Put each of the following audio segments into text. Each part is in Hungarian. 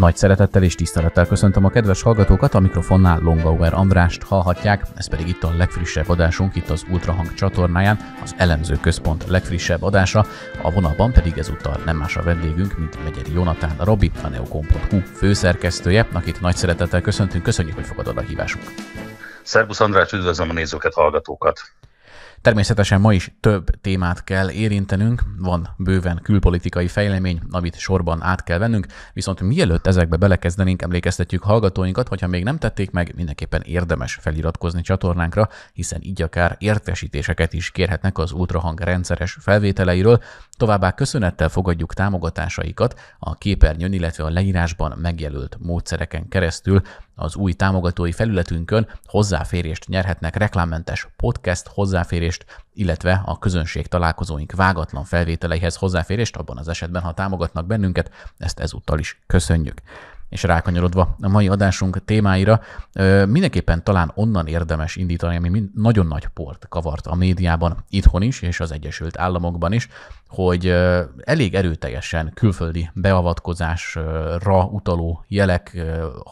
Nagy szeretettel és tisztelettel köszöntöm a kedves hallgatókat, a mikrofonnál Longauer Andrást hallhatják, ez pedig itt a legfrissebb adásunk, itt az Ultrahang csatornáján, az Elemző Központ legfrissebb adása, a vonalban pedig ezúttal nem más a vendégünk, mint Megyeri Jonatán Robi, a neocom.hu főszerkesztője, akit nagy szeretettel köszöntünk, köszönjük, hogy fogadod a hívásunk. Szerbusz András, üdvözlöm a nézőket, hallgatókat! Természetesen ma is több témát kell érintenünk, van bőven külpolitikai fejlemény, amit sorban át kell vennünk, viszont mielőtt ezekbe belekezdenénk, emlékeztetjük hallgatóinkat, hogyha még nem tették meg, mindenképpen érdemes feliratkozni csatornánkra, hiszen így akár értesítéseket is kérhetnek az ultrahang rendszeres felvételeiről, továbbá köszönettel fogadjuk támogatásaikat a képernyőn, illetve a leírásban megjelölt módszereken keresztül, az új támogatói felületünkön hozzáférést nyerhetnek reklámmentes podcast hozzáférést, illetve a közönség találkozóink vágatlan felvételeihez hozzáférést, abban az esetben, ha támogatnak bennünket, ezt ezúttal is köszönjük és rákanyarodva a mai adásunk témáira, mindenképpen talán onnan érdemes indítani, ami nagyon nagy port kavart a médiában, itthon is, és az Egyesült Államokban is, hogy elég erőteljesen külföldi beavatkozásra utaló jelek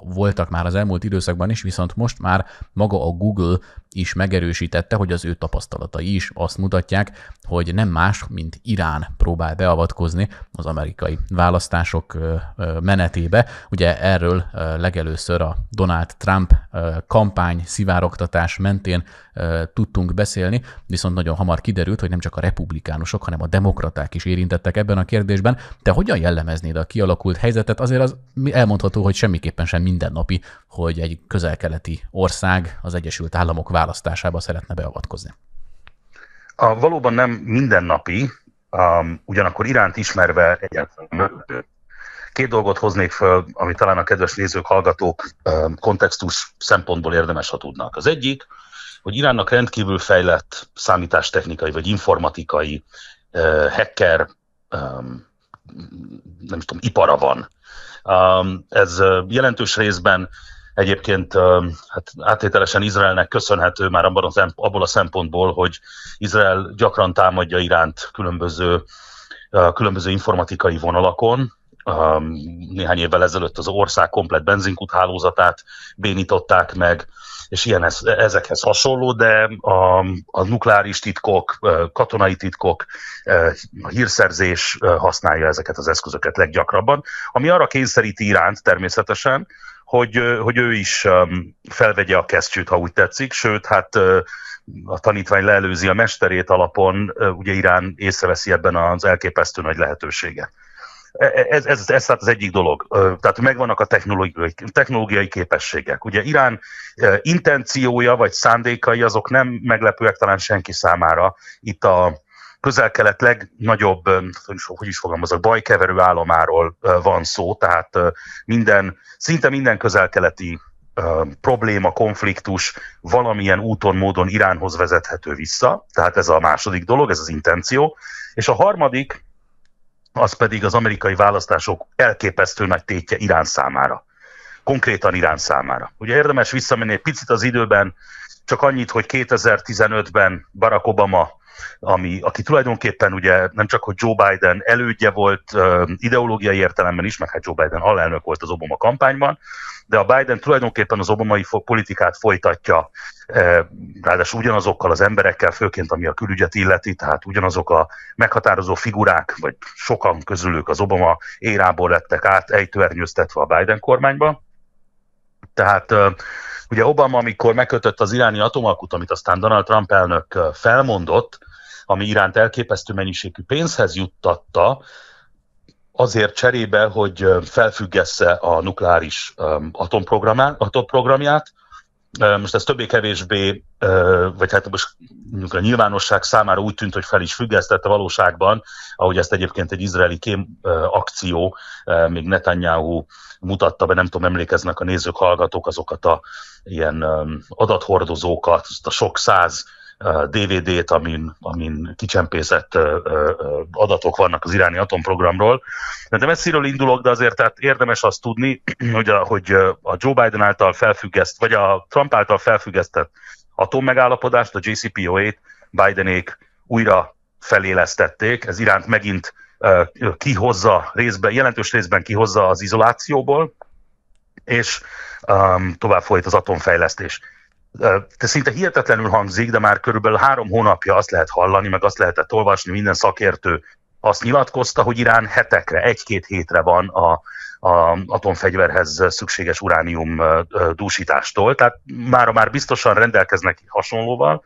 voltak már az elmúlt időszakban is, viszont most már maga a Google is megerősítette, hogy az ő tapasztalatai is azt mutatják, hogy nem más, mint Irán próbál beavatkozni az amerikai választások menetébe. Ugye erről legelőször a Donald Trump kampány szivároktatás mentén tudtunk beszélni, viszont nagyon hamar kiderült, hogy nem csak a republikánusok, hanem a demokraták is érintettek ebben a kérdésben. Te hogyan jellemeznéd a kialakult helyzetet? Azért az elmondható, hogy semmiképpen sem mindennapi, hogy egy közel-keleti ország az Egyesült Államok választásába szeretne beavatkozni. A, valóban nem mindennapi, um, ugyanakkor iránt ismerve egyáltalán Két dolgot hoznék föl, ami talán a kedves nézők, hallgatók um, kontextus szempontból érdemes, ha tudnak. Az egyik, hogy Iránnak rendkívül fejlett számítástechnikai vagy informatikai uh, hacker um, nem tudom, ipara van. Um, ez jelentős részben egyébként um, hát áttételesen Izraelnek köszönhető már abban az, abból a szempontból, hogy Izrael gyakran támadja Iránt különböző, uh, különböző informatikai vonalakon, um, néhány évvel ezelőtt az ország komplet benzinkút hálózatát bénították meg, és ilyen ez, ezekhez hasonló, de a, a nukleáris titkok, katonai titkok, a hírszerzés használja ezeket az eszközöket leggyakrabban, ami arra kényszeríti Iránt természetesen, hogy, hogy ő is felvegye a kesztyűt, ha úgy tetszik, sőt, hát a tanítvány leelőzi a mesterét alapon, ugye Irán észreveszi ebben az elképesztő nagy lehetőséget. Ez, ez, ez tehát az egyik dolog. Tehát megvannak a technológiai, technológiai képességek. Ugye Irán intenciója vagy szándékai azok nem meglepőek talán senki számára. Itt a közel-kelet legnagyobb, hogy is fogalmazok, bajkeverő államáról van szó, tehát minden, szinte minden közel-keleti probléma, konfliktus valamilyen úton, módon Iránhoz vezethető vissza. Tehát ez a második dolog, ez az intenció. És a harmadik, az pedig az amerikai választások elképesztő nagy tétje Irán számára. Konkrétan Irán számára. Ugye érdemes visszamenni egy picit az időben, csak annyit, hogy 2015-ben Barack Obama, ami, aki tulajdonképpen ugye nem csak, hogy Joe Biden elődje volt ideológiai értelemben is, meg hát Joe Biden alelnök volt az Obama kampányban, de a Biden tulajdonképpen az obamai politikát folytatja, eh, ráadásul ugyanazokkal az emberekkel, főként ami a külügyet illeti, tehát ugyanazok a meghatározó figurák, vagy sokan közülük az Obama érából lettek át ejtőernyőztetve a Biden kormányba. Tehát eh, ugye Obama, amikor megkötött az iráni atomalkut, amit aztán Donald Trump elnök eh, felmondott, ami iránt elképesztő mennyiségű pénzhez juttatta, azért cserébe, hogy felfüggesse a nukleáris atomprogramját. Most ez többé-kevésbé, vagy hát most a nyilvánosság számára úgy tűnt, hogy fel is függesztette valóságban, ahogy ezt egyébként egy izraeli kém akció, még Netanyahu mutatta be, nem tudom, emlékeznek a nézők, hallgatók azokat a ilyen adathordozókat, a sok száz DVD-t, amin, amin kicsempészett adatok vannak az iráni atomprogramról. De messziről indulok, de azért tehát érdemes azt tudni, hogy a, hogy a Joe Biden által felfüggeszt, vagy a Trump által felfüggesztett atommegállapodást, a JCPOA-t Bidenék újra felélesztették. Ez iránt megint kihozza részben, jelentős részben kihozza az izolációból, és um, tovább folyt az atomfejlesztés. Te szinte hihetetlenül hangzik, de már körülbelül három hónapja azt lehet hallani, meg azt lehetett olvasni, minden szakértő azt nyilatkozta, hogy Irán hetekre, egy-két hétre van a, a atomfegyverhez szükséges uránium dúsítástól, tehát már már biztosan rendelkeznek hasonlóval,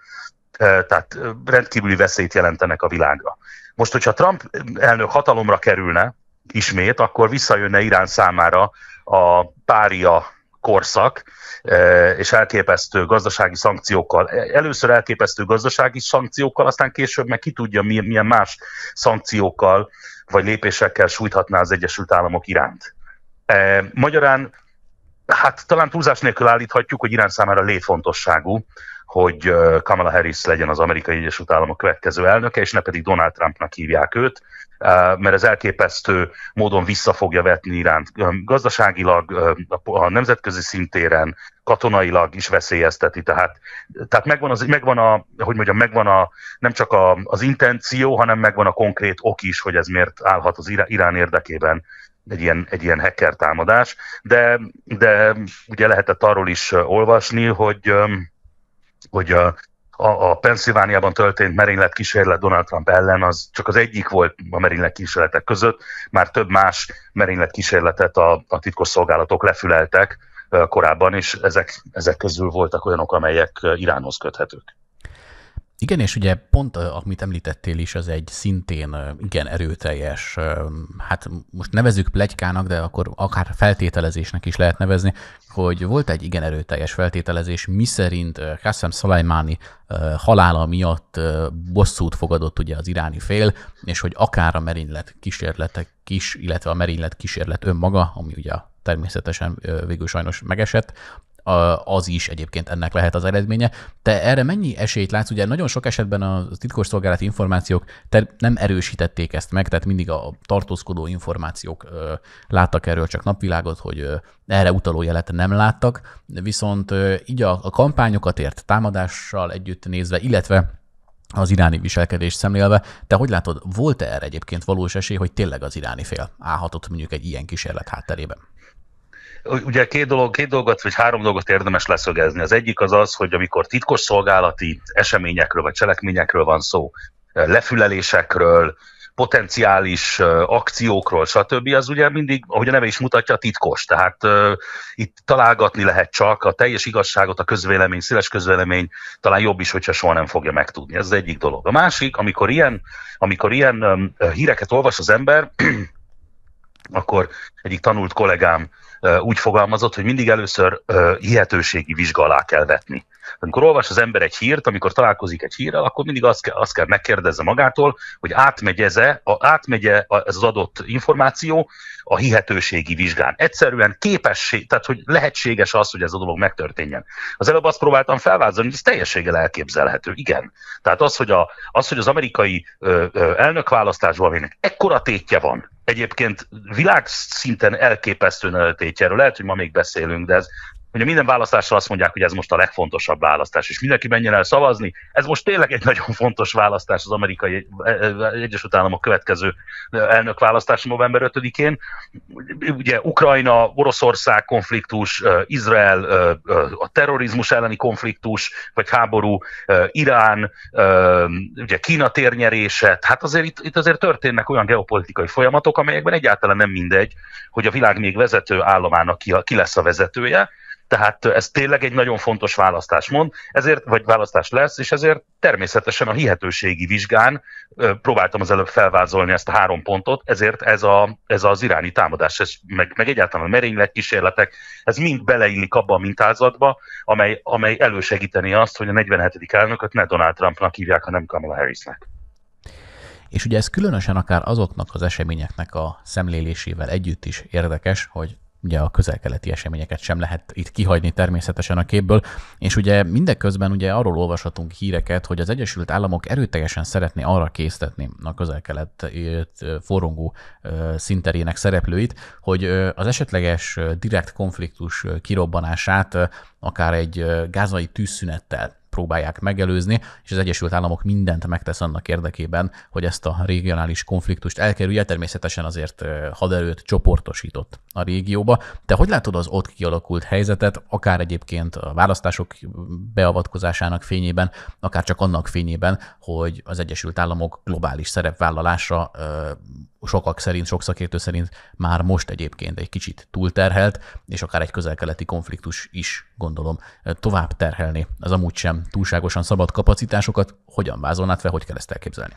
tehát rendkívüli veszélyt jelentenek a világra. Most, hogyha Trump elnök hatalomra kerülne ismét, akkor visszajönne Irán számára a pária korszak, és elképesztő gazdasági szankciókkal. Először elképesztő gazdasági szankciókkal, aztán később meg ki tudja, milyen más szankciókkal vagy lépésekkel sújthatná az Egyesült Államok iránt. Magyarán, hát talán túlzás nélkül állíthatjuk, hogy Irán számára létfontosságú, hogy Kamala Harris legyen az amerikai Egyesült Államok következő elnöke, és ne pedig Donald Trumpnak hívják őt, mert ez elképesztő módon vissza fogja vetni Iránt gazdaságilag, a nemzetközi szintéren, katonailag is veszélyezteti, tehát, tehát megvan, az, megvan a, hogy mondjam, megvan a, nem csak a, az intenció, hanem megvan a konkrét ok is, hogy ez miért állhat az Irán érdekében egy ilyen, egy ilyen hacker támadás, de, de ugye lehetett arról is olvasni, hogy hogy a, a, a Pennsylvániában történt merénylet kísérlet Donald Trump ellen, az csak az egyik volt a merénylet kísérletek között, már több más merénylet kísérletet a, a titkosszolgálatok lefüleltek korábban, és ezek, ezek közül voltak olyanok, amelyek Iránhoz köthetők. Igen, és ugye pont, amit említettél is, az egy szintén igen erőteljes, hát most nevezük plegykának, de akkor akár feltételezésnek is lehet nevezni, hogy volt egy igen erőteljes feltételezés, miszerint Qassem Soleimani halála miatt bosszút fogadott ugye az iráni fél, és hogy akár a merénylet kísérletek is, illetve a merénylet kísérlet önmaga, ami ugye természetesen végül sajnos megesett, az is egyébként ennek lehet az eredménye. Te erre mennyi esélyt látsz? Ugye nagyon sok esetben a titkosszolgálati információk te nem erősítették ezt meg, tehát mindig a tartózkodó információk láttak erről csak napvilágot, hogy erre utaló jelet nem láttak, viszont így a kampányokat ért támadással együtt nézve, illetve az iráni viselkedést szemlélve. Te hogy látod, volt-e erre egyébként valós esély, hogy tényleg az iráni fél állhatott mondjuk egy ilyen kísérlet hátterében? Ugye két, dolog, két dolgot, vagy három dolgot érdemes leszögezni. Az egyik az az, hogy amikor titkos szolgálati eseményekről vagy cselekményekről van szó, lefülelésekről, potenciális akciókról, stb. az ugye mindig, ahogy a neve is mutatja, titkos. Tehát uh, itt találgatni lehet csak a teljes igazságot, a közvélemény, széles közvélemény talán jobb is, hogyha soha nem fogja megtudni. Ez az egyik dolog. A másik, amikor ilyen, amikor ilyen um, híreket olvas az ember, akkor egyik tanult kollégám úgy fogalmazott, hogy mindig először hihetőségi vizsga alá kell vetni. Amikor olvas az ember egy hírt, amikor találkozik egy hírrel, akkor mindig azt kell, azt kell megkérdezze magától, hogy átmegy-e, átmegy ez az adott információ a hihetőségi vizsgán. Egyszerűen képesség, tehát hogy lehetséges az, hogy ez a dolog megtörténjen. Az előbb azt próbáltam felvázolni, hogy ez teljességgel elképzelhető. Igen. Tehát az, hogy, a, az, hogy az amerikai ö, ö, elnökválasztásban, aminek ekkora tétje van, egyébként világszinten elképesztően tétje, lehet, hogy ma még beszélünk, de ez Ugye minden választásra azt mondják, hogy ez most a legfontosabb választás, és mindenki menjen el szavazni. Ez most tényleg egy nagyon fontos választás az amerikai e, e, Egyesült Államok következő elnök választás november 5-én. Ugye Ukrajna, Oroszország konfliktus, Izrael, a terrorizmus elleni konfliktus, vagy háború, Irán, ugye Kína térnyerése. Hát azért itt, itt azért történnek olyan geopolitikai folyamatok, amelyekben egyáltalán nem mindegy, hogy a világ még vezető államának ki, ki lesz a vezetője, tehát ez tényleg egy nagyon fontos választás mond, ezért, vagy választás lesz, és ezért természetesen a hihetőségi vizsgán próbáltam az előbb felvázolni ezt a három pontot, ezért ez, a, ez az iráni támadás, ez, meg, meg egyáltalán a merénylet kísérletek, ez mind beleillik abba a mintázatba, amely, amely elősegíteni azt, hogy a 47. elnököt ne Donald Trumpnak hívják, hanem Kamala Harrisnek. És ugye ez különösen akár azoknak az eseményeknek a szemlélésével együtt is érdekes, hogy ugye a közel-keleti eseményeket sem lehet itt kihagyni természetesen a képből, és ugye mindeközben ugye arról olvashatunk híreket, hogy az Egyesült Államok erőteljesen szeretné arra késztetni a közel-kelet forrongó szinterének szereplőit, hogy az esetleges direkt konfliktus kirobbanását akár egy gázai tűzszünettel próbálják megelőzni, és az Egyesült Államok mindent megtesz annak érdekében, hogy ezt a regionális konfliktust elkerülje. Természetesen azért haderőt csoportosított a régióba. Te hogy látod az ott kialakult helyzetet, akár egyébként a választások beavatkozásának fényében, akár csak annak fényében, hogy az Egyesült Államok globális szerepvállalásra sokak szerint, sok szakértő szerint már most egyébként egy kicsit túlterhelt, és akár egy közel-keleti konfliktus is, gondolom, tovább terhelni az amúgy sem túlságosan szabad kapacitásokat. Hogyan vázolnád fel, hogy kell ezt elképzelni?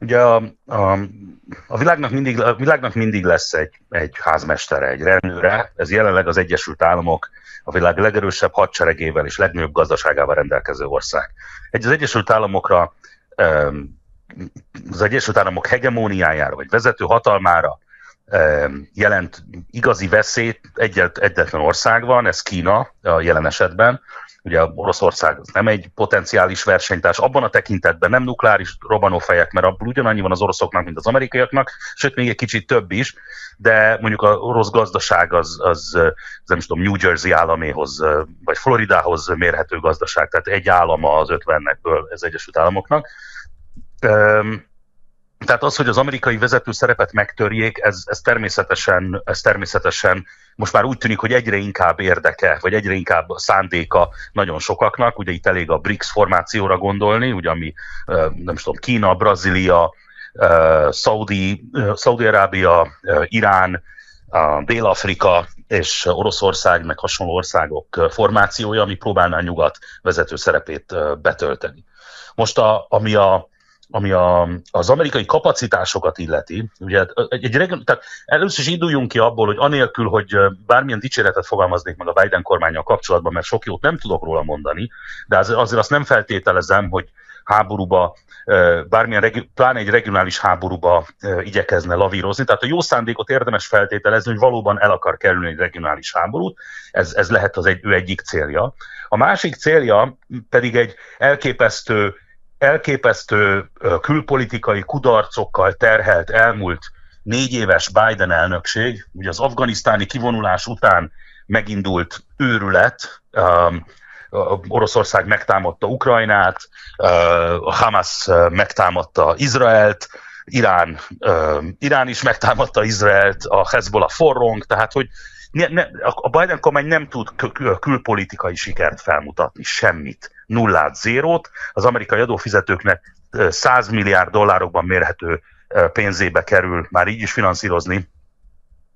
Ugye a, a, a, világnak, mindig, a világnak mindig lesz egy, egy házmestere, egy rendőre. Ez jelenleg az Egyesült Államok a világ legerősebb hadseregével és legnagyobb gazdaságával rendelkező ország. Egy az Egyesült Államokra az Egyesült Államok hegemóniájára, vagy vezető hatalmára jelent igazi veszélyt egyet, egyetlen ország van, ez Kína a jelen esetben. Ugye Oroszország nem egy potenciális versenytárs, abban a tekintetben nem nukleáris robbanófejek, mert abból ugyanannyi van az oroszoknak, mint az amerikaiaknak, sőt még egy kicsit több is, de mondjuk a orosz gazdaság az, az, az nem tudom, New Jersey államéhoz, vagy Floridához mérhető gazdaság, tehát egy állama az ötvennekből az Egyesült Államoknak tehát az, hogy az amerikai vezető szerepet megtörjék, ez, ez, természetesen, ez természetesen most már úgy tűnik, hogy egyre inkább érdeke, vagy egyre inkább szándéka nagyon sokaknak. Ugye itt elég a BRICS formációra gondolni, ugye ami nem tudom, Kína, Brazília, Saudi, Saudi-Arábia, Irán, Dél-Afrika és Oroszország, meg hasonló országok formációja, ami próbálná nyugat vezető szerepét betölteni. Most a, ami a, ami a, az amerikai kapacitásokat illeti, ugye egy, egy, tehát először is induljunk ki abból, hogy anélkül, hogy bármilyen dicséretet fogalmaznék meg a Biden kormánya kapcsolatban, mert sok jót nem tudok róla mondani, de az, azért azt nem feltételezem, hogy háborúba, bármilyen, pláne egy regionális háborúba igyekezne lavírozni. Tehát a jó szándékot érdemes feltételezni, hogy valóban el akar kerülni egy regionális háborút, ez, ez lehet az egy, ő egyik célja. A másik célja pedig egy elképesztő elképesztő külpolitikai kudarcokkal terhelt elmúlt négy éves Biden elnökség, ugye az afganisztáni kivonulás után megindult őrület, Oroszország megtámadta Ukrajnát, a Hamas megtámadta Izraelt, Irán, Irán is megtámadta Izraelt, a Hezbollah forrong, tehát hogy a Biden kormány nem tud külpolitikai sikert felmutatni, semmit, nullát, zérót. Az amerikai adófizetőknek 100 milliárd dollárokban mérhető pénzébe kerül már így is finanszírozni,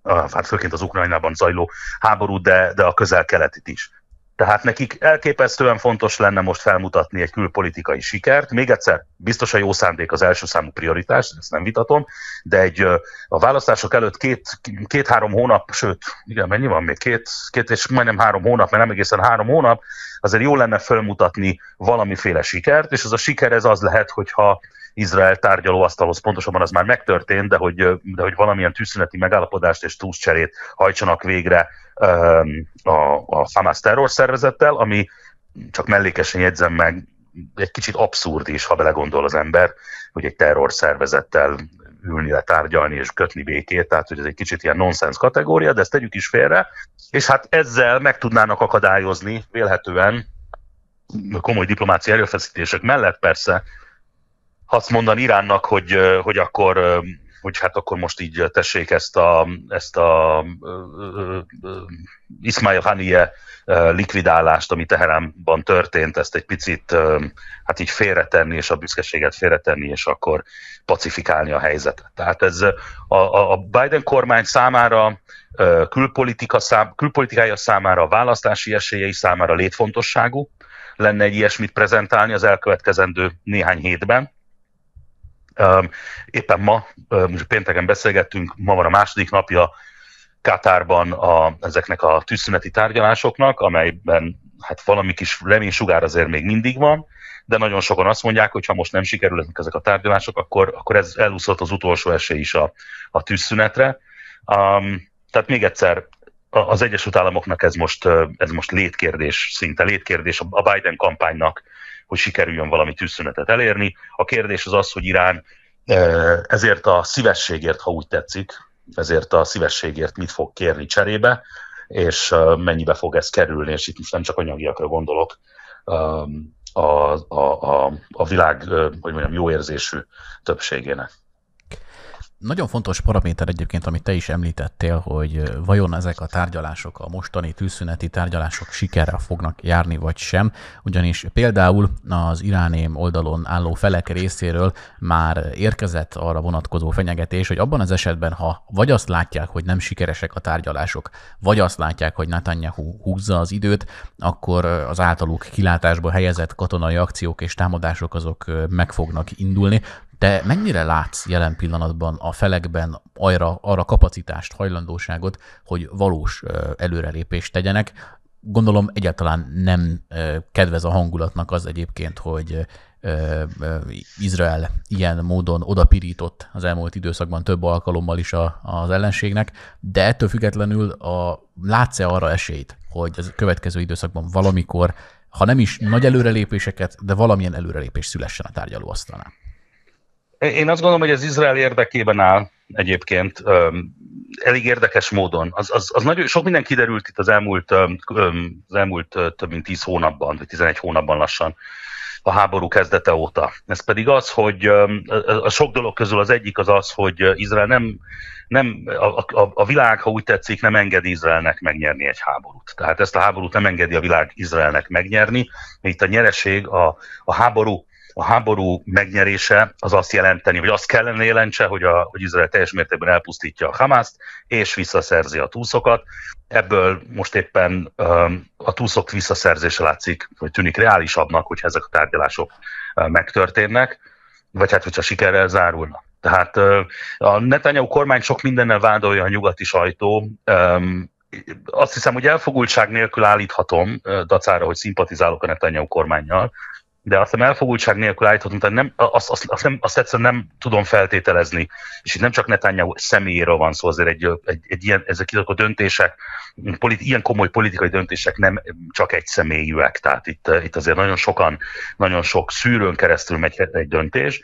hát főként az Ukrajnában zajló háborút, de, de a közel-keletit is. Tehát nekik elképesztően fontos lenne most felmutatni egy külpolitikai sikert. Még egyszer, biztos a jó szándék az első számú prioritás, ezt nem vitatom, de egy a választások előtt két, két-három hónap, sőt, igen, mennyi van még? Két, két és majdnem három hónap, mert nem egészen három hónap, azért jó lenne felmutatni valamiféle sikert, és az a siker ez az lehet, hogyha Izrael tárgyalóasztalhoz, pontosabban az már megtörtént, de hogy, de hogy valamilyen tűzszüneti megállapodást és túlcserét hajtsanak végre a, a Hamas terrorszervezettel, ami csak mellékesen jegyzem meg, egy kicsit abszurd is, ha belegondol az ember, hogy egy terrorszervezettel ülni le, tárgyalni és kötni békét, tehát hogy ez egy kicsit ilyen nonsens kategória, de ezt tegyük is félre, és hát ezzel meg tudnának akadályozni vélhetően komoly diplomáciai erőfeszítések mellett persze azt mondani Iránnak, hogy, hogy akkor hogy hát akkor most így tessék ezt a, ezt a Ismail Haniyeh likvidálást, ami Teheránban történt, ezt egy picit hát így félretenni, és a büszkeséget félretenni, és akkor pacifikálni a helyzetet. Tehát ez a, a Biden kormány számára, külpolitika szám, külpolitikája számára, a választási esélyei számára létfontosságú lenne egy ilyesmit prezentálni az elkövetkezendő néhány hétben Éppen ma, most pénteken beszélgettünk, ma van a második napja Katárban a, ezeknek a tűzszüneti tárgyalásoknak, amelyben hát valami kis reménysugár azért még mindig van, de nagyon sokan azt mondják, hogy ha most nem sikerülnek ezek a tárgyalások, akkor, akkor ez elúszott az utolsó esély is a, a tűzszünetre. Um, tehát még egyszer, az Egyesült Államoknak ez most, ez most létkérdés, szinte létkérdés a Biden kampánynak, hogy sikerüljön valami tűzszünetet elérni. A kérdés az az, hogy Irán ezért a szívességért, ha úgy tetszik, ezért a szívességért mit fog kérni cserébe, és mennyibe fog ez kerülni, és itt most nem csak anyagiakra gondolok, a, a, a, a világ, hogy mondjam, jó érzésű többségének. Nagyon fontos paraméter egyébként, amit te is említettél, hogy vajon ezek a tárgyalások, a mostani tűzszüneti tárgyalások sikerrel fognak járni, vagy sem. Ugyanis például az iráném oldalon álló felek részéről már érkezett arra vonatkozó fenyegetés, hogy abban az esetben, ha vagy azt látják, hogy nem sikeresek a tárgyalások, vagy azt látják, hogy Netanyahu húzza az időt, akkor az általuk kilátásba helyezett katonai akciók és támadások azok meg fognak indulni. Te mennyire látsz jelen pillanatban a felekben arra, arra kapacitást, hajlandóságot, hogy valós előrelépést tegyenek? Gondolom egyáltalán nem kedvez a hangulatnak az egyébként, hogy Izrael ilyen módon odapirított az elmúlt időszakban több alkalommal is a, az ellenségnek, de ettől függetlenül a, látsz-e arra esélyt, hogy az következő időszakban valamikor, ha nem is nagy előrelépéseket, de valamilyen előrelépés szülessen a tárgyalóasztalnál? Én azt gondolom, hogy az Izrael érdekében áll egyébként elég érdekes módon. Az, az, az nagyon, sok minden kiderült itt az elmúlt, az elmúlt több mint 10 hónapban, vagy 11 hónapban lassan a háború kezdete óta. Ez pedig az, hogy a sok dolog közül az egyik az az, hogy Izrael nem, nem a, a, a világ, ha úgy tetszik, nem engedi Izraelnek megnyerni egy háborút. Tehát ezt a háborút nem engedi a világ Izraelnek megnyerni. Itt a nyereség, a, a háború a háború megnyerése az azt jelenteni, vagy azt kellene jelentse, hogy, a, hogy Izrael teljes mértékben elpusztítja a Hamaszt, és visszaszerzi a túszokat. Ebből most éppen um, a túszok visszaszerzése látszik, hogy tűnik reálisabbnak, hogy ezek a tárgyalások uh, megtörténnek, vagy hát, hogyha sikerrel zárulnak. Tehát uh, a Netanyahu kormány sok mindennel vádolja a nyugati sajtó, um, azt hiszem, hogy elfogultság nélkül állíthatom, dacára, hogy szimpatizálok a Netanyahu kormányjal, de azt hiszem elfogultság nélkül állíthatom, tehát nem, azt, azt, azt, nem, azt egyszerűen nem tudom feltételezni. És itt nem csak Netanyahu személyéről van szó, azért egy, egy, egy ilyen, ezek a döntések, politi, ilyen komoly politikai döntések nem csak egy személyűek, tehát itt, itt azért nagyon sokan, nagyon sok szűrőn keresztül megy egy döntés,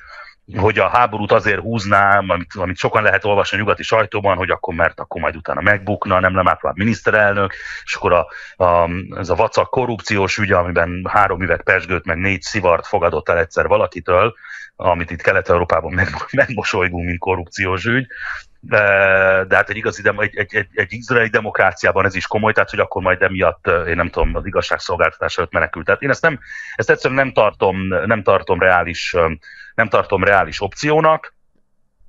hogy a háborút azért húzná, amit, amit sokan lehet olvasni a nyugati sajtóban, hogy akkor mert akkor majd utána megbukna, nem nem a miniszterelnök, és akkor a, a, ez a vacak korrupciós ügy, amiben három üveg pesgőt, meg négy szivart fogadott el egyszer valakitől, amit itt Kelet-Európában meg, megmosolygunk, mint korrupciós ügy, de, hát egy igazi, egy, egy, egy, egy izraeli demokráciában ez is komoly, tehát hogy akkor majd emiatt, én nem tudom, az igazságszolgáltatás előtt menekült. Tehát én ezt, nem, ezt egyszerűen nem tartom, nem tartom reális, nem tartom reális opciónak.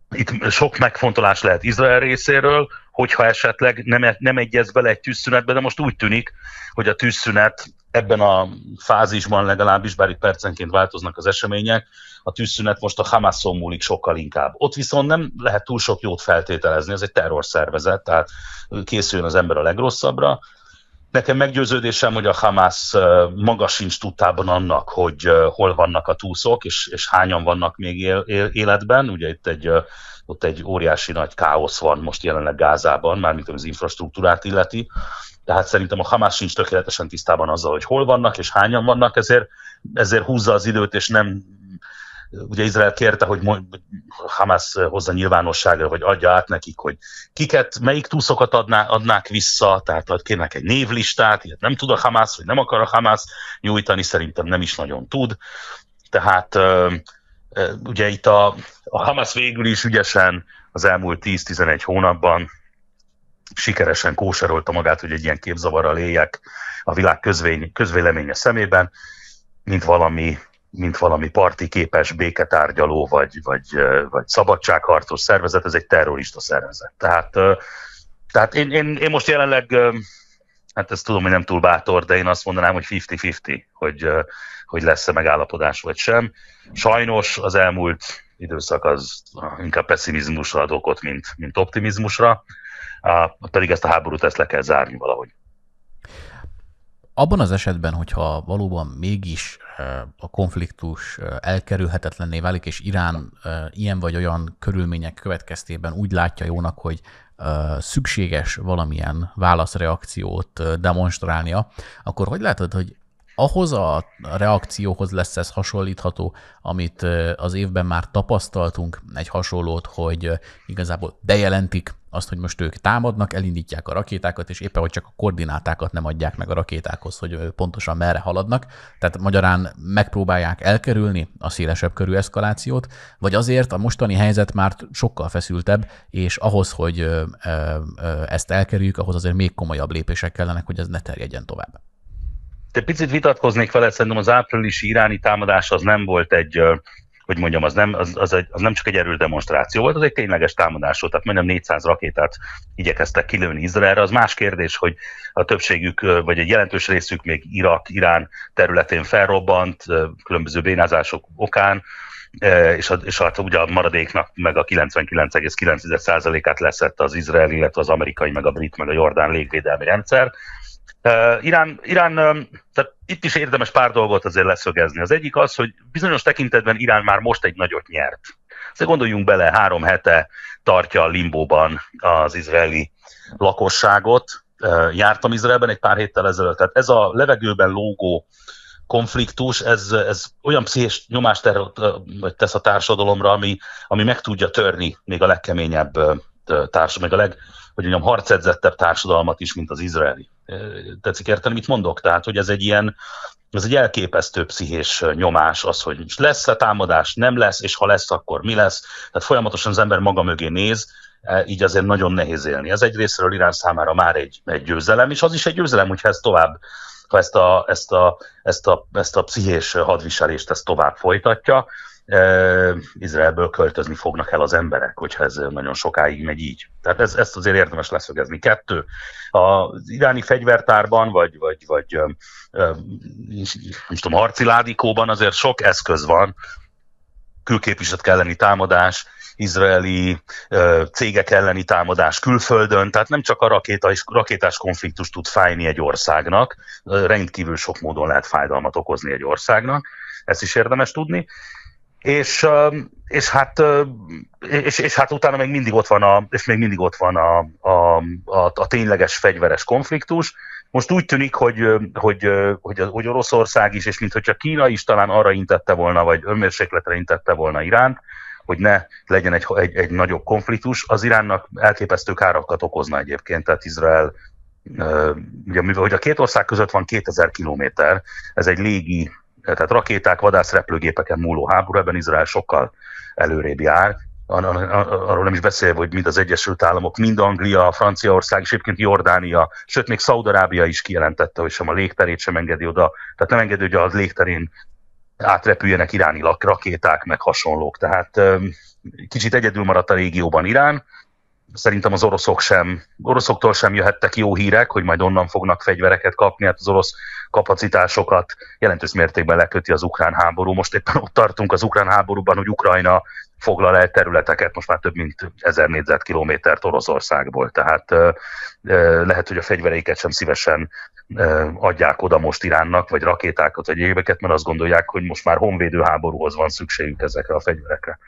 Itt sok megfontolás lehet Izrael részéről, hogyha esetleg nem, nem egyez bele egy tűzszünetbe, de most úgy tűnik, hogy a tűzszünet ebben a fázisban legalábbis, bár itt percenként változnak az események, a tűzszünet most a Hamason múlik sokkal inkább. Ott viszont nem lehet túl sok jót feltételezni, ez egy terrorszervezet, tehát készüljön az ember a legrosszabbra. Nekem meggyőződésem, hogy a Hamas maga sincs tudtában annak, hogy hol vannak a túszok, és, és hányan vannak még él, él, életben. Ugye itt egy, ott egy óriási nagy káosz van most jelenleg Gázában, mármint az infrastruktúrát illeti. Tehát szerintem a Hamas sincs tökéletesen tisztában azzal, hogy hol vannak és hányan vannak, ezért, ezért húzza az időt, és nem ugye Izrael kérte, hogy Hamas hozza nyilvánosságra, vagy adja át nekik, hogy kiket, melyik túszokat adná, adnák vissza, tehát kérnek egy névlistát, ilyet nem tud a Hamas, vagy nem akar a Hamas nyújtani, szerintem nem is nagyon tud. Tehát ugye itt a, a Hamas végül is ügyesen az elmúlt 10-11 hónapban sikeresen kóserolta magát, hogy egy ilyen képzavarral éljek a világ közvény, közvéleménye szemében, mint valami mint valami partiképes béketárgyaló, vagy, vagy, vagy szabadságharcos szervezet, ez egy terrorista szervezet. Tehát, tehát én, én, én most jelenleg, hát ezt tudom, hogy nem túl bátor, de én azt mondanám, hogy 50-50, hogy, hogy lesz-e megállapodás vagy sem. Sajnos az elmúlt időszak az inkább pessimizmusra ad okot, mint, mint optimizmusra, pedig ezt a háborút ezt le kell zárni valahogy. Abban az esetben, hogyha valóban mégis a konfliktus elkerülhetetlenné válik, és Irán ilyen vagy olyan körülmények következtében úgy látja jónak, hogy szükséges valamilyen válaszreakciót demonstrálnia, akkor hogy látod, hogy ahhoz a reakcióhoz lesz ez hasonlítható, amit az évben már tapasztaltunk, egy hasonlót, hogy igazából bejelentik azt, hogy most ők támadnak, elindítják a rakétákat, és éppen, hogy csak a koordinátákat nem adják meg a rakétákhoz, hogy pontosan merre haladnak. Tehát magyarán megpróbálják elkerülni a szélesebb körű eszkalációt, vagy azért a mostani helyzet már sokkal feszültebb, és ahhoz, hogy ezt elkerüljük, ahhoz azért még komolyabb lépések kellenek, hogy ez ne terjedjen tovább. Te picit vitatkoznék vele, szerintem az áprilisi iráni támadás az nem volt egy hogy mondjam, az nem, az, az, egy, az nem csak egy erős demonstráció volt, az egy tényleges támadás volt, tehát majdnem 400 rakétát igyekeztek kilőni Izraelre. Az más kérdés, hogy a többségük, vagy egy jelentős részük még Irak, Irán területén felrobbant, különböző bénázások okán, és, a, és hát ugye a maradéknak meg a 99,9%-át leszett az izrael, illetve az amerikai, meg a brit, meg a jordán légvédelmi rendszer. Uh, Irán, Irán tehát itt is érdemes pár dolgot azért leszögezni. Az egyik az, hogy bizonyos tekintetben Irán már most egy nagyot nyert. Azért gondoljunk bele, három hete tartja a limbóban az izraeli lakosságot. Uh, jártam Izraelben egy pár héttel ezelőtt. Tehát ez a levegőben lógó konfliktus, ez, ez olyan pszichés nyomást tesz a társadalomra, ami, ami meg tudja törni még a legkeményebb társadalom, meg a leg, hogy mondjam, harcedzettebb társadalmat is, mint az izraeli. Tetszik érteni, mit mondok? Tehát, hogy ez egy ilyen, ez egy elképesztő pszichés nyomás az, hogy lesz-e támadás, nem lesz, és ha lesz, akkor mi lesz. Tehát folyamatosan az ember maga mögé néz, e, így azért nagyon nehéz élni. Ez egy részről Irán számára már egy, egy győzelem, és az is egy győzelem, hogyha ez tovább ha ezt a, ezt a, ezt a, ezt a pszichés hadviselést ezt tovább folytatja, Izraelből költözni fognak el az emberek, hogyha ez nagyon sokáig megy így. Tehát ez, ezt azért érdemes leszögezni. Kettő, az iráni fegyvertárban, vagy, vagy, vagy nem tudom, harci ládikóban azért sok eszköz van, külképviselet elleni támadás, izraeli cégek elleni támadás külföldön, tehát nem csak a rakéta és rakétás konfliktus tud fájni egy országnak, rendkívül sok módon lehet fájdalmat okozni egy országnak, ezt is érdemes tudni. És, és, hát, és, és hát utána még mindig ott van a, és még mindig ott van a, a, a, a tényleges fegyveres konfliktus. Most úgy tűnik, hogy, hogy, hogy, hogy Oroszország is, és mintha Kína is talán arra intette volna, vagy önmérsékletre intette volna Iránt, hogy ne legyen egy, egy, egy nagyobb konfliktus. Az Iránnak elképesztő károkat okozna egyébként, tehát Izrael ugye mivel hogy a két ország között van 2000 kilométer, ez egy légi, tehát rakéták, vadászrepülőgépeken múló háború, ebben Izrael sokkal előrébb jár, arról nem is beszélve, hogy mind az Egyesült Államok, mind Anglia, Franciaország, és egyébként Jordánia, sőt még Szaudarábia is kijelentette, hogy sem a légterét sem engedi oda, tehát nem engedi, hogy a légterén átrepüljenek iráni rakéták, meg hasonlók. Tehát kicsit egyedül maradt a régióban Irán, szerintem az oroszok sem, oroszoktól sem jöhettek jó hírek, hogy majd onnan fognak fegyvereket kapni, hát az orosz kapacitásokat jelentős mértékben leköti az ukrán háború. Most éppen ott tartunk az ukrán háborúban, hogy Ukrajna foglal el területeket, most már több mint ezer négyzetkilométert Oroszországból, tehát lehet, hogy a fegyvereiket sem szívesen adják oda most Iránnak, vagy rakétákat, vagy éveket, mert azt gondolják, hogy most már honvédő háborúhoz van szükségük ezekre a fegyverekre.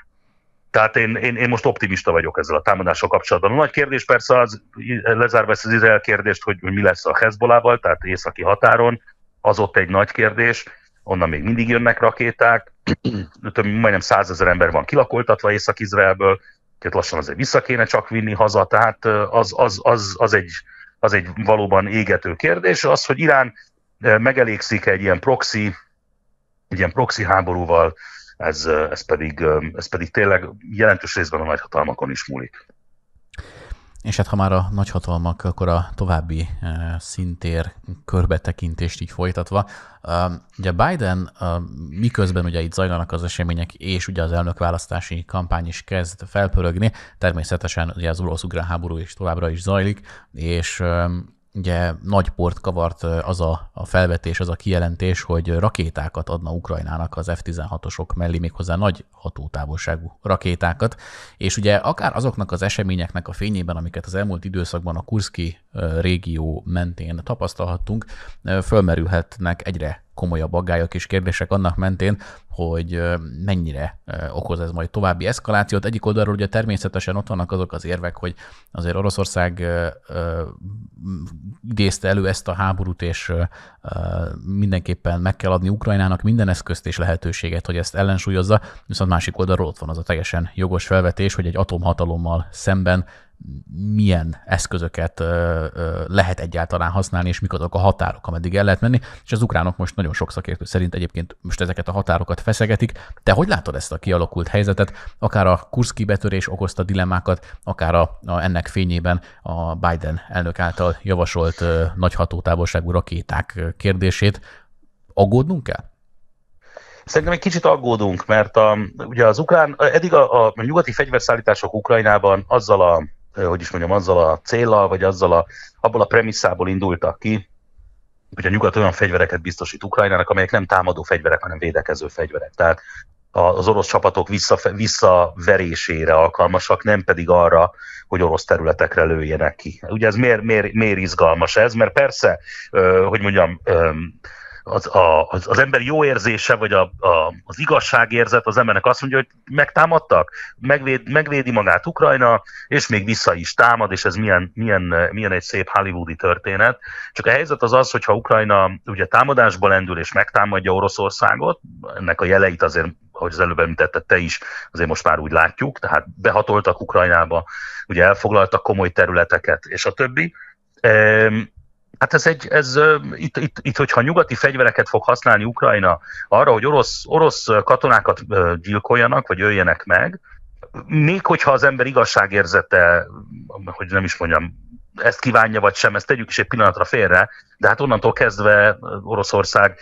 Tehát én, én, én most optimista vagyok ezzel a támadással kapcsolatban. A nagy kérdés persze az, lezárva ezt az Izrael kérdést, hogy, mi lesz a Hezbolával, tehát északi határon, az ott egy nagy kérdés, onnan még mindig jönnek rakéták, több, majdnem százezer ember van kilakoltatva Észak-Izraelből, tehát lassan azért vissza kéne csak vinni haza, tehát az, az, az, az, egy, az egy valóban égető kérdés. Az, hogy Irán megelégszik egy ilyen proxy, egy ilyen proxy háborúval, ez, ez, pedig, ez pedig tényleg jelentős részben a nagyhatalmakon is múlik. És hát ha már a nagyhatalmak, akkor a további szintér körbetekintést így folytatva. Ugye Biden miközben ugye itt zajlanak az események, és ugye az elnökválasztási kampány is kezd felpörögni, természetesen ugye az orosz-ukrán háború is továbbra is zajlik, és ugye nagy port kavart az a, a felvetés, az a kijelentés, hogy rakétákat adna Ukrajnának az F-16-osok mellé, méghozzá nagy hatótávolságú rakétákat, és ugye akár azoknak az eseményeknek a fényében, amiket az elmúlt időszakban a Kurszki régió mentén tapasztalhattunk, fölmerülhetnek egyre komolyabb aggályok és kérdések annak mentén, hogy mennyire okoz ez majd további eszkalációt. Egyik oldalról ugye természetesen ott vannak azok az érvek, hogy azért Oroszország idézte elő ezt a háborút, és mindenképpen meg kell adni Ukrajnának minden eszközt és lehetőséget, hogy ezt ellensúlyozza, viszont másik oldalról ott van az a teljesen jogos felvetés, hogy egy atomhatalommal szemben milyen eszközöket lehet egyáltalán használni, és mik azok a határok, ameddig el lehet menni, és az ukránok most nagyon sok szakértő szerint egyébként most ezeket a határokat feszegetik. Te hogy látod ezt a kialakult helyzetet, akár a Kurszki betörés okozta dilemmákat, akár a, a ennek fényében a Biden elnök által javasolt nagy hatótávolságú rakéták kérdését, aggódnunk kell? Szerintem egy kicsit aggódunk, mert a, ugye az ukrán, eddig a, a, a nyugati fegyverszállítások Ukrajnában azzal a hogy is mondjam, azzal a célral, vagy azzal a, abból a premisszából indultak ki, hogy a nyugat olyan fegyvereket biztosít Ukrajnának, amelyek nem támadó fegyverek, hanem védekező fegyverek. Tehát az orosz csapatok vissza, visszaverésére alkalmasak, nem pedig arra, hogy orosz területekre lőjenek ki. Ugye ez miért, miért, miért izgalmas ez? Mert persze, hogy mondjam, az, a, az, az ember jó érzése, vagy a, a, az igazságérzet az embernek azt mondja, hogy megtámadtak, megvéd, megvédi magát Ukrajna, és még vissza is támad, és ez milyen, milyen, milyen egy szép hollywoodi történet. Csak a helyzet az az, hogyha Ukrajna ugye támadásba lendül és megtámadja Oroszországot, ennek a jeleit azért ahogy az előbb említetted te is, azért most már úgy látjuk, tehát behatoltak Ukrajnába, ugye elfoglaltak komoly területeket, és a többi. Hát ez egy, ez, itt, itt, itt, hogyha nyugati fegyvereket fog használni Ukrajna arra, hogy orosz, orosz katonákat gyilkoljanak, vagy öljenek meg, még hogyha az ember igazságérzete, hogy nem is mondjam, ezt kívánja vagy sem, ezt tegyük is egy pillanatra félre, de hát onnantól kezdve Oroszország,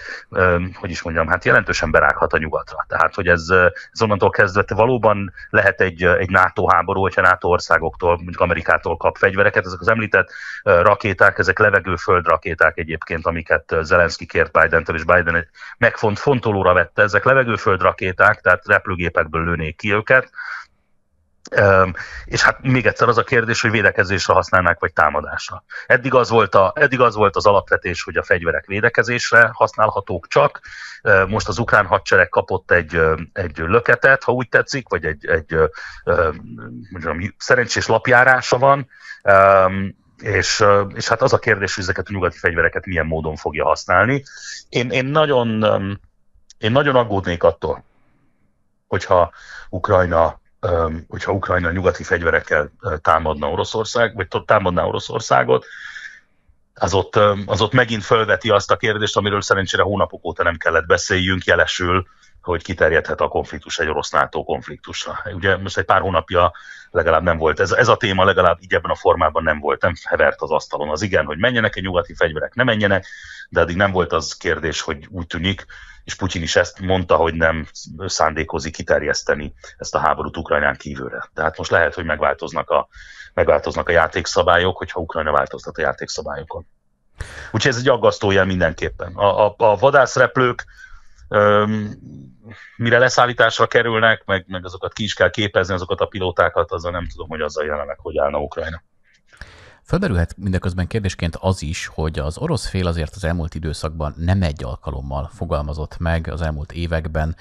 hogy is mondjam, hát jelentősen berághat a nyugatra. Tehát, hogy ez, ez onnantól kezdve valóban lehet egy, egy NATO háború, hogyha NATO országoktól, mondjuk Amerikától kap fegyvereket. Ezek az említett rakéták, ezek levegőföld rakéták egyébként, amiket Zelenszky kért Biden-től, és Biden egy megfont fontolóra vette. Ezek levegőföld rakéták, tehát repülőgépekből lőnék ki őket és hát még egyszer az a kérdés, hogy védekezésre használnák, vagy támadásra. Eddig az, volt a, eddig az volt az alapvetés, hogy a fegyverek védekezésre használhatók csak. Most az ukrán hadsereg kapott egy, egy löketet, ha úgy tetszik, vagy egy, egy mondjam, szerencsés lapjárása van, és, és hát az a kérdés, hogy ezeket a nyugati fegyvereket milyen módon fogja használni. Én, én, nagyon, én nagyon aggódnék attól, hogyha Ukrajna hogyha Ukrajna nyugati fegyverekkel támadna Oroszország, vagy támadná Oroszországot, az ott, az ott megint felveti azt a kérdést, amiről szerencsére hónapok óta nem kellett beszéljünk, jelesül, hogy kiterjedhet a konfliktus egy orosz-NATO konfliktusra. Ugye most egy pár hónapja legalább nem volt, ez, ez a téma legalább így ebben a formában nem volt, nem hevert az asztalon. Az igen, hogy menjenek-e nyugati fegyverek, nem menjenek, de addig nem volt az kérdés, hogy úgy tűnik, és Putyin is ezt mondta, hogy nem szándékozik kiterjeszteni ezt a háborút Ukrajnán kívülre. Tehát most lehet, hogy megváltoznak a, megváltoznak a játékszabályok, hogyha Ukrajna változtat a játékszabályokon. Úgyhogy ez egy aggasztó jel mindenképpen. A, a, a vadászreplők öm, mire leszállításra kerülnek, meg, meg azokat ki is kell képezni, azokat a pilótákat, azzal nem tudom, hogy azzal jelenleg hogy állna Ukrajna. Fölmerülhet mindeközben kérdésként az is, hogy az orosz fél azért az elmúlt időszakban nem egy alkalommal fogalmazott meg az elmúlt években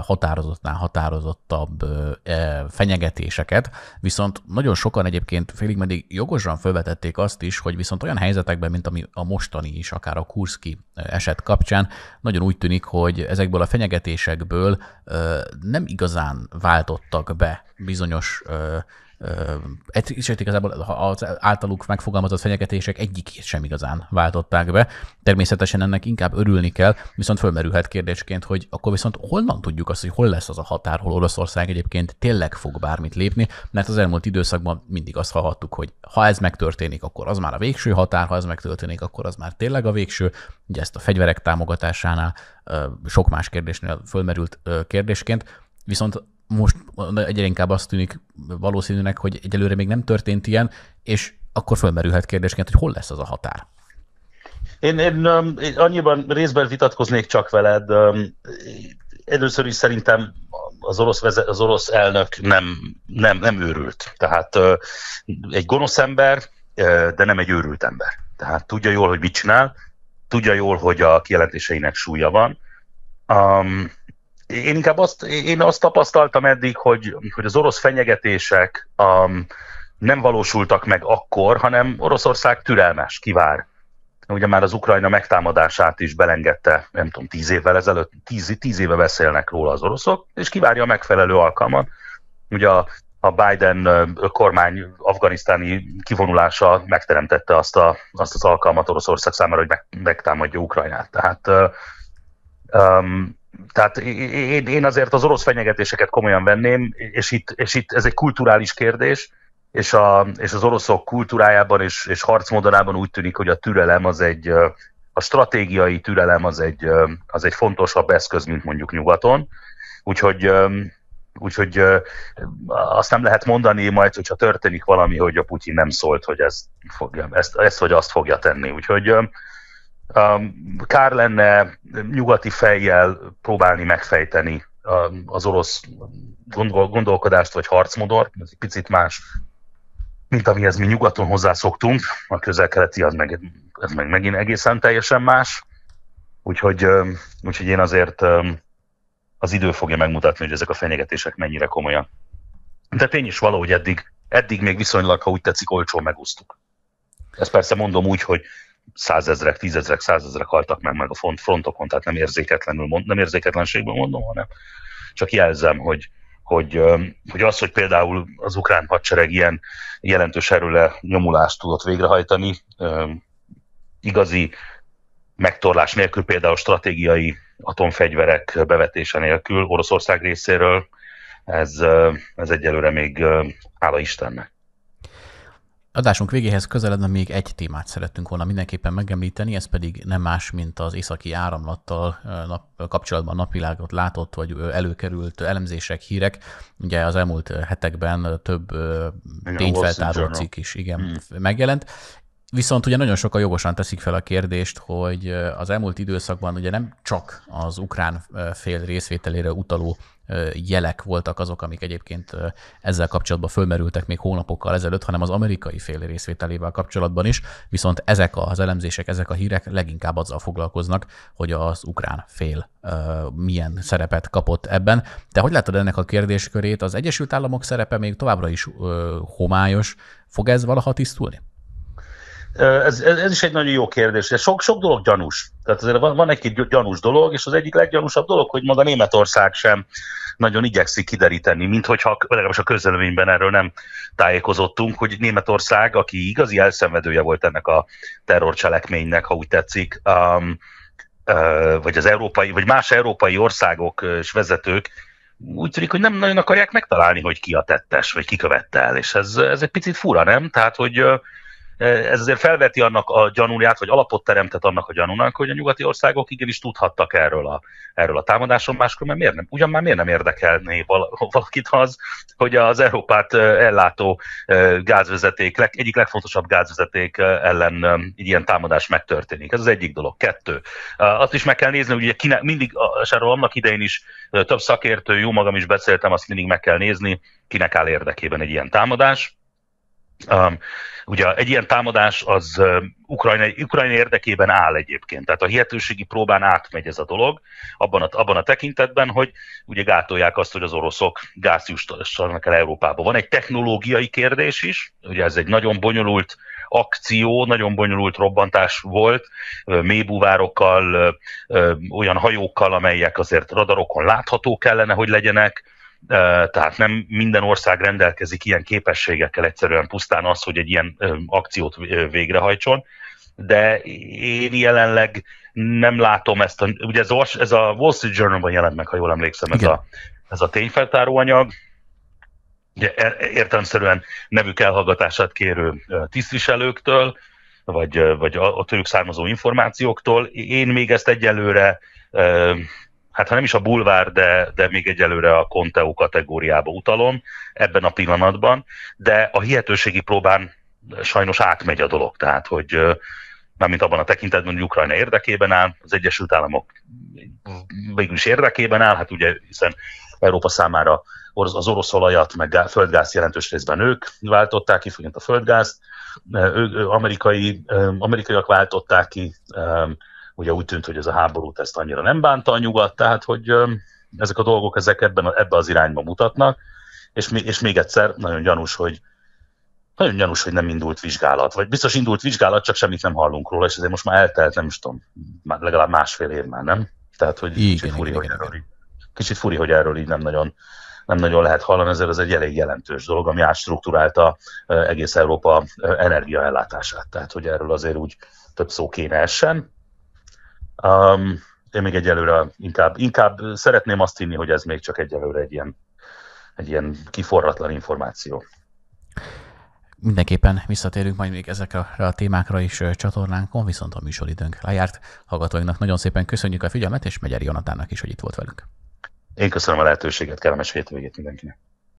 határozottnál határozottabb e, fenyegetéseket, viszont nagyon sokan egyébként félig meddig jogosan felvetették azt is, hogy viszont olyan helyzetekben, mint ami a mostani is, akár a Kurszki eset kapcsán, nagyon úgy tűnik, hogy ezekből a fenyegetésekből nem igazán váltottak be bizonyos és igazából az általuk megfogalmazott fenyegetések egyikét sem igazán váltották be. Természetesen ennek inkább örülni kell, viszont fölmerülhet kérdésként, hogy akkor viszont honnan tudjuk azt, hogy hol lesz az a határ, hol Oroszország egyébként tényleg fog bármit lépni, mert az elmúlt időszakban mindig azt hallhattuk, hogy ha ez megtörténik, akkor az már a végső határ, ha ez megtörténik, akkor az már tényleg a végső. Ugye ezt a fegyverek támogatásánál sok más kérdésnél fölmerült kérdésként, viszont most egyre inkább azt tűnik valószínűnek, hogy egyelőre még nem történt ilyen, és akkor fölmerülhet kérdésként, hogy hol lesz az a határ. Én, én, én annyiban részben vitatkoznék csak veled. Először is szerintem az orosz, vezet, az orosz elnök nem, nem, nem őrült. Tehát egy gonosz ember, de nem egy őrült ember. Tehát tudja jól, hogy mit csinál, tudja jól, hogy a kijelentéseinek súlya van. Um, én inkább azt, én azt tapasztaltam eddig, hogy, hogy az orosz fenyegetések um, nem valósultak meg akkor, hanem Oroszország türelmes, kivár. Ugye már az Ukrajna megtámadását is belengedte, nem tudom, tíz évvel ezelőtt, tíz, tíz éve beszélnek róla az oroszok, és kivárja a megfelelő alkalmat. Ugye a, a Biden kormány afganisztáni kivonulása megteremtette azt, a, azt az alkalmat Oroszország számára, hogy meg, megtámadja Ukrajnát. Tehát um, tehát én, én azért az orosz fenyegetéseket komolyan venném, és itt, és itt ez egy kulturális kérdés, és, a, és az oroszok kultúrájában és, és harcmódonában úgy tűnik, hogy a türelem az egy, a stratégiai türelem az egy, az egy fontosabb eszköz, mint mondjuk nyugaton. Úgyhogy, úgyhogy azt nem lehet mondani majd, hogyha történik valami, hogy a Putyin nem szólt, hogy ezt, fogja, ezt, ezt vagy azt fogja tenni. Úgyhogy kár lenne nyugati fejjel próbálni megfejteni az orosz gondol, gondolkodást vagy harcmodort, ez egy picit más mint amihez mi nyugaton hozzászoktunk, a közel-keleti az meg, ez meg megint egészen teljesen más. Úgyhogy, úgyhogy én azért az idő fogja megmutatni, hogy ezek a fenyegetések mennyire komolyan. De tény is valahogy eddig, eddig még viszonylag, ha úgy tetszik, olcsó megúsztuk. Ezt persze mondom úgy, hogy százezrek, tízezrek, százezrek haltak meg, meg a front, frontokon, tehát nem érzéketlenül, nem érzéketlenségből mondom, hanem csak jelzem, hogy, hogy, hogy az, hogy például az ukrán hadsereg ilyen jelentős erőle nyomulást tudott végrehajtani, igazi megtorlás nélkül, például stratégiai atomfegyverek bevetése nélkül Oroszország részéről, ez, ez egyelőre még hála Istennek. Adásunk végéhez közeledve még egy témát szerettünk volna mindenképpen megemlíteni, ez pedig nem más, mint az északi áramlattal nap, kapcsolatban napvilágot látott, vagy előkerült elemzések, hírek. Ugye az elmúlt hetekben több tényfeltáró cikk is igen, hmm. megjelent, Viszont ugye nagyon sokan jogosan teszik fel a kérdést, hogy az elmúlt időszakban ugye nem csak az ukrán fél részvételére utaló jelek voltak azok, amik egyébként ezzel kapcsolatban fölmerültek még hónapokkal ezelőtt, hanem az amerikai fél részvételével kapcsolatban is, viszont ezek az elemzések, ezek a hírek leginkább azzal foglalkoznak, hogy az ukrán fél milyen szerepet kapott ebben. Te hogy látod ennek a kérdéskörét? Az Egyesült Államok szerepe még továbbra is homályos. Fog ez valaha tisztulni? Ez, ez, ez is egy nagyon jó kérdés. Sok, sok dolog gyanús. Tehát azért van, van egy-két gyanús dolog, és az egyik leggyanúsabb dolog, hogy maga Németország sem nagyon igyekszik kideríteni, mint hogyha legalábbis a közleményben erről nem tájékozottunk, hogy Németország, aki igazi elszenvedője volt ennek a terrorcselekménynek, ha úgy tetszik, um, uh, vagy az európai, vagy más európai országok és vezetők úgy tűnik, hogy nem nagyon akarják megtalálni, hogy ki a tettes, vagy ki követte el, és ez, ez egy picit fura, nem? Tehát, hogy ez azért felveti annak a gyanúját, vagy alapot teremtett annak a gyanúnak, hogy a nyugati országok igenis tudhattak erről a, erről a támadáson, máskor mert miért nem, ugyan már miért nem érdekelné valakit az, hogy az Európát ellátó gázvezeték, egyik legfontosabb gázvezeték ellen ilyen támadás megtörténik. Ez az egyik dolog. Kettő. Azt is meg kell nézni, hogy ugye kine, mindig, és erről annak idején is több szakértő, jó magam is beszéltem, azt mindig meg kell nézni, kinek áll érdekében egy ilyen támadás Um, ugye egy ilyen támadás az uh, Ukrajna, Ukrajna érdekében áll egyébként, tehát a hihetőségi próbán átmegy ez a dolog, abban a, abban a tekintetben, hogy ugye gátolják azt, hogy az oroszok gázt jussanak el Európába. Van egy technológiai kérdés is, ugye ez egy nagyon bonyolult akció, nagyon bonyolult robbantás volt, mélybúvárokkal, olyan hajókkal, amelyek azért radarokon látható kellene, hogy legyenek, tehát nem minden ország rendelkezik ilyen képességekkel, egyszerűen pusztán az, hogy egy ilyen akciót végrehajtson, de én jelenleg nem látom ezt a, ugye ez a, ez a Wall Street Journal-ban jelent meg, ha jól emlékszem, ez a, ez a tényfeltáró anyag, ugye értelemszerűen nevük elhallgatását kérő tisztviselőktől, vagy, vagy a, a tőlük származó információktól. Én még ezt egyelőre hát ha nem is a bulvár, de, de még egyelőre a Conteo kategóriába utalom ebben a pillanatban, de a hihetőségi próbán sajnos átmegy a dolog, tehát hogy mármint abban a tekintetben, hogy Ukrajna érdekében áll, az Egyesült Államok végül érdekében áll, hát ugye hiszen Európa számára az orosz olajat, meg földgáz jelentős részben ők váltották ki, főként a földgázt, amerikai, amerikaiak váltották ki, ugye úgy tűnt, hogy ez a háborút ezt annyira nem bánta a nyugat, tehát hogy ezek a dolgok ezek ebben, ebbe az irányba mutatnak, és, és még egyszer nagyon gyanús, hogy nagyon gyanús, hogy nem indult vizsgálat, vagy biztos indult vizsgálat, csak semmit nem hallunk róla, és ezért most már eltelt, nem is tudom, már legalább másfél év már, nem? Tehát, hogy igen, kicsit, furi, igen, hogy erről így, kicsit furi, hogy erről így nem nagyon, nem nagyon lehet hallani, ezért ez egy elég jelentős dolog, ami átstruktúrálta egész Európa energiaellátását. Tehát, hogy erről azért úgy több szó kéne essen. Um, én még egyelőre inkább, inkább szeretném azt hinni, hogy ez még csak egyelőre egy ilyen, egy ilyen kiforratlan információ. Mindenképpen visszatérünk majd még ezekre a témákra is csatornánkon, viszont a műsoridőnk lejárt. Hallgatóinknak nagyon szépen köszönjük a figyelmet, és Megyeri Jonatánnak is, hogy itt volt velünk. Én köszönöm a lehetőséget, kellemes hétvégét mindenkinek.